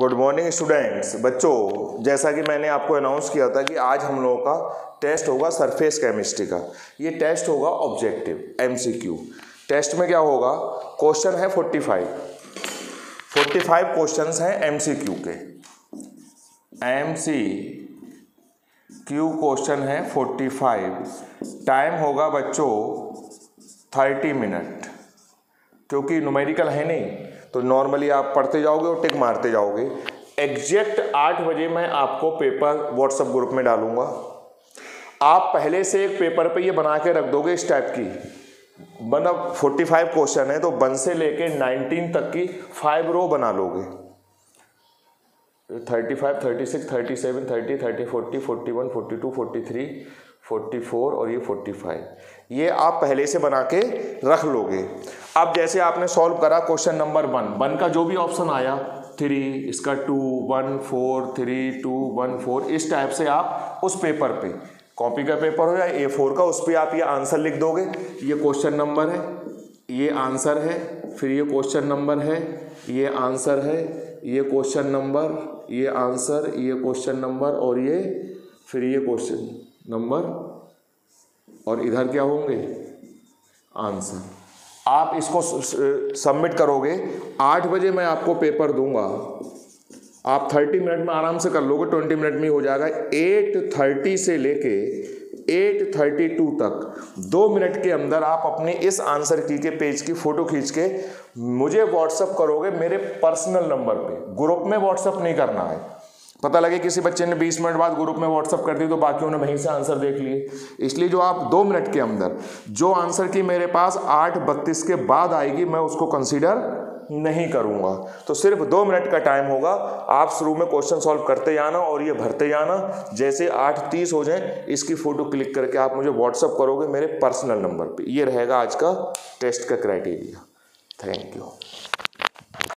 Good morning students बच्चों, जैसा कि मैंने आपको अनाउंस किया था कि आज हम लोगों का टेस्ट होगा सरफेस केमिस्ट्री का। ये टेस्ट होगा ऑब्जेक्टिव एमसीक्यू टेस्ट में क्या होगा? क्वेश्चन है 45 45 क्वेश्चंस हैं एमसीक्यू के। एमसी क्यू क्वेश्चन है 45 टाइम होगा बच्चों 30 मिनट क्योंकि नोमेरिकल है नहीं तो नॉर्मली आप पढ़ते जाओगे और टिक मारते जाओगे। एग्जैक्ट आठ बजे मैं आपको पेपर व्हाट्सएप ग्रुप में डालूँगा। आप पहले से एक पेपर पे ये बना के रख दोगे इस टाइप की। मतलब फोर्टी फाइव क्वेश्चन है तो वन से लेके नाइनटीन तक की फाइव रो बना लोगे। Thirty five thirty six thirty seven thirty thirty forty forty one forty two forty three forty four और ये फोर्टी फाइव ये आप पहले से बना के रख लोगे। अब जैसे आपने सॉल्व करा क्वेश्चन नंबर वन वन का जो भी ऑप्शन आया थ्री इसका two one four three two one four इस टाइप से आप उस पेपर पे कॉपी का पेपर हो या ए फोर का, उस पर आप ये आंसर लिख दोगे। ये क्वेश्चन नंबर है, ये आंसर है, फिर ये क्वेश्चन नंबर है, ये आंसर है ये क्वेश्चन नंबर ये आंसर ये क्वेश्चन नंबर और ये फिर ये क्वेश्चन नंबर और इधर क्या होंगे? आंसर आप इसको सबमिट करोगे। आठ बजे मैं आपको पेपर दूँगा। आप थर्टी मिनट में आराम से कर लोगे ट्वेंटी मिनट में ही जाएगा। एट थर्टी से लेके एट थर्टी टू तक। दो मिनट के अंदर आप अपने इस आंसर की के पेज की फ़ोटो खींच के मुझे व्हाट्सअप करोगे मेरे पर्सनल नंबर पे। ग्रुप में व्हाट्सअप नहीं करना है। पता लगे किसी बच्चे ने 20 मिनट बाद ग्रुप में व्हाट्सअप कर दी तो बाकियों ने वहीं से आंसर देख लिए। इसलिए जो आप दो मिनट के अंदर, जो आंसर की मेरे पास आठ बत्तीस के बाद आएगी, मैं उसको कंसीडर नहीं करूँगा। तो सिर्फ़ दो मिनट का टाइम होगा। आप शुरू में क्वेश्चन सॉल्व करते जाना और ये भरते जाना। जैसे आठ तीस हो जाए, इसकी फ़ोटो क्लिक करके आप मुझे व्हाट्सअप करोगे मेरे पर्सनल नंबर पे। ये रहेगा आज का टेस्ट का क्राइटेरिया थैंक यू